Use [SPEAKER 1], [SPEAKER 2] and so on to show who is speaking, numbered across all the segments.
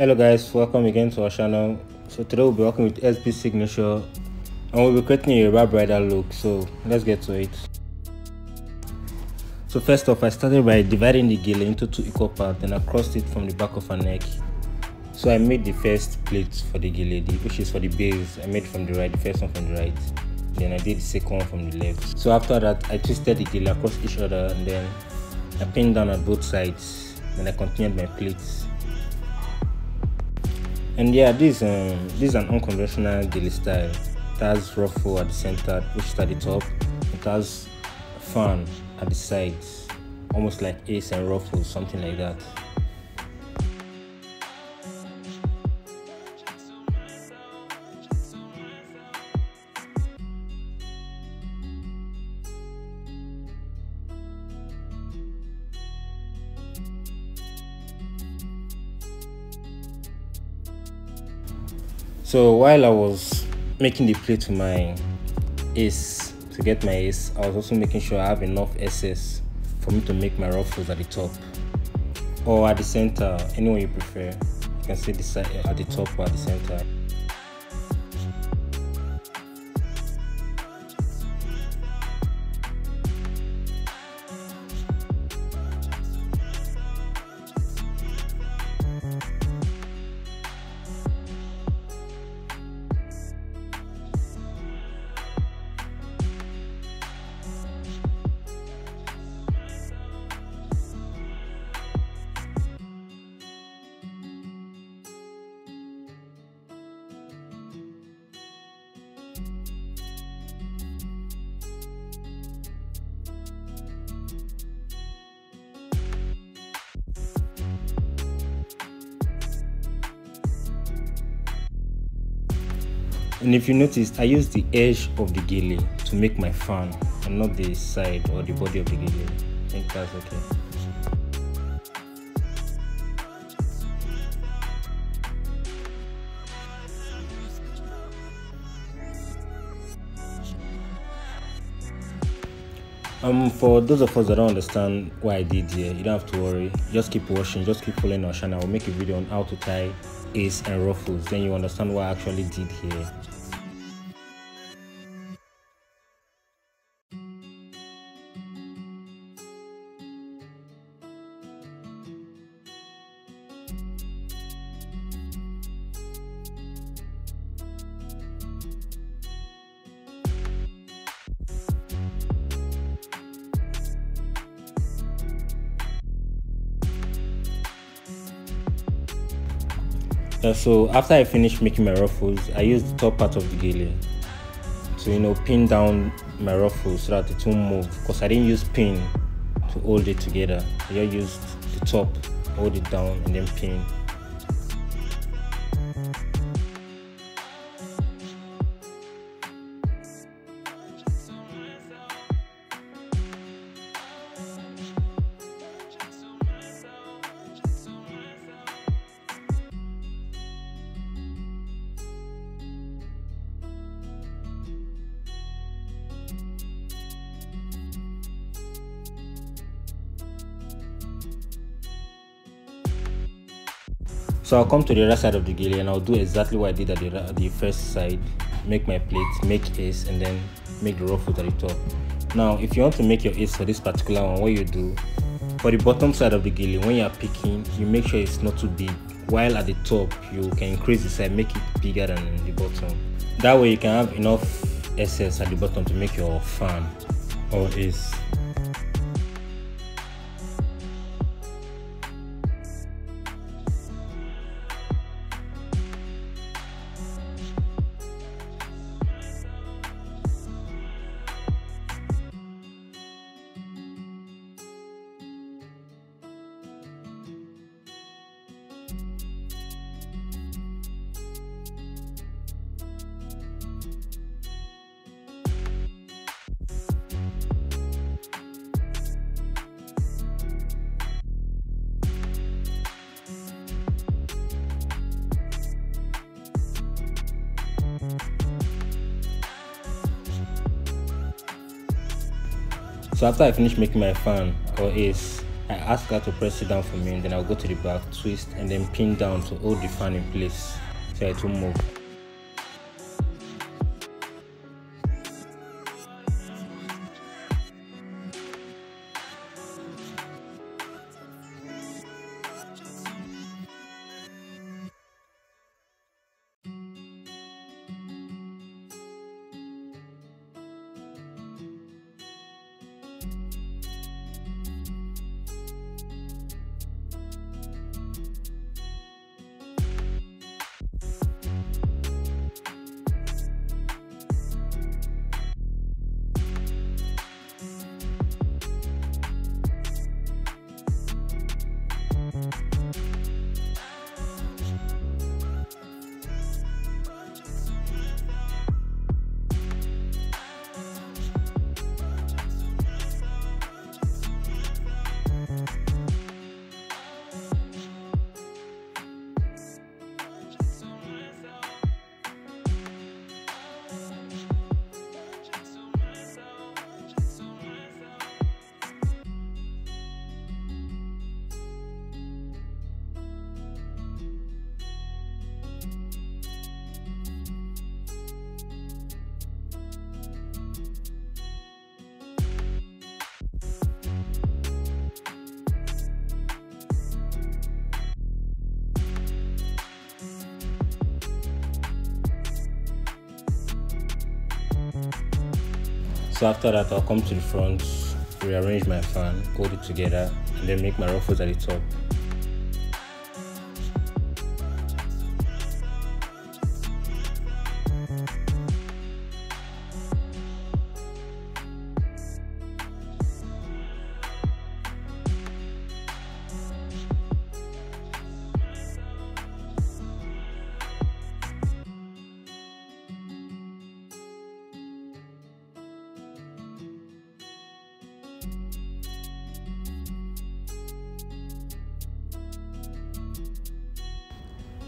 [SPEAKER 1] hello guys. Welcome again to our channel. So today we'll be working with sb signature and we'll be creating a Yoruba bridal look. So let's get to it. So first off i started by dividing the gele into two equal parts and i crossed it from the back of her neck. So i made the first plate for the gele which is for the base. I made from the right the first one from the right. Then i did the second one from the left. So after that i twisted the gele across each other and then i pinned down at both sides. Then i continued my pleats and yeah this um this is an unconventional gele style. It has ruffle at the center is at the top. It has fan at the sides almost like ace and ruffles something like that So while I was making the plate to my ace to get my ace, I was also making sure I have enough excess for me to make my ruffles at the top or at the center, anyone you prefer. You can see this at the top or at the center. And if you notice I use the edge of the gele to make my fan and not the side or the body of the gele I think that's okay Um, for those of us that don't understand what I did here, you don't have to worry. Just keep watching, just keep following our channel. I'll make a video on how to tie ace and ruffles. Then you understand what I actually did here. Uh, so after I finished making my ruffles, I used the top part of the gele to you know pin down my ruffles so that it won't move because I didn't use pin to hold it together. I just used the top, hold it down and then pin. So I'll come to the other side of the gele and I'll do exactly what I did at the, the first side. Make my plate, make ace and then make the ruffle at the top. Now if you want to make your ace for this particular one, what you do, for the bottom side of the gele, when you are picking, you make sure it's not too big. While at the top, you can increase the size, make it bigger than the bottom. That way you can have enough excess at the bottom to make your fan or ace. So after I finish making my fan or ace, I ask her to press it down for me and then I'll go to the back, twist and then pin down to hold the fan in place so it won't move. So after that, I'll come to the front, rearrange my fan, hold it together, and then make my ruffles at the top.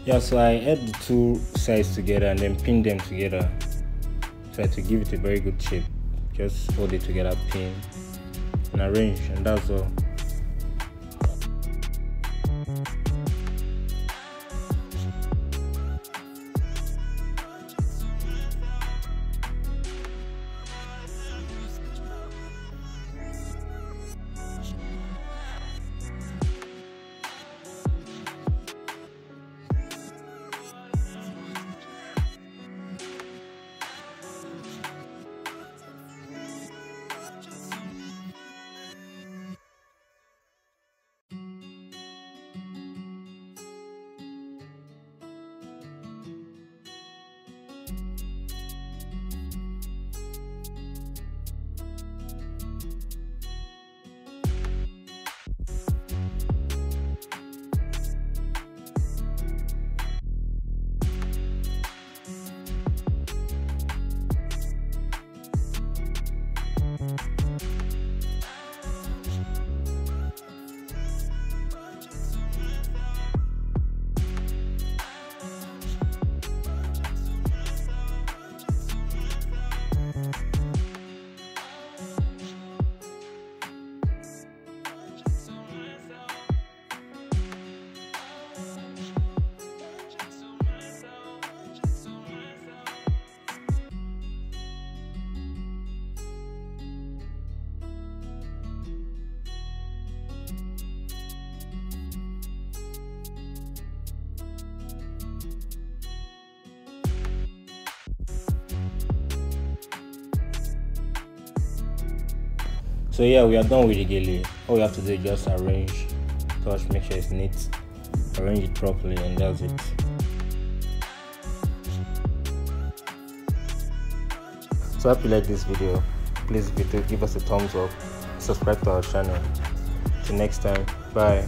[SPEAKER 1] Yeah so i add the two sides together and then pin them together. Try to give it a very good shape just hold it together pin and arrange and that's all so yeah we are done with the gele. All we have to do is just arrange touch make sure it's neat arrange it properly and that's it. So I hope you like this video. Please give us a thumbs up. Subscribe to our channel. Till next time. Bye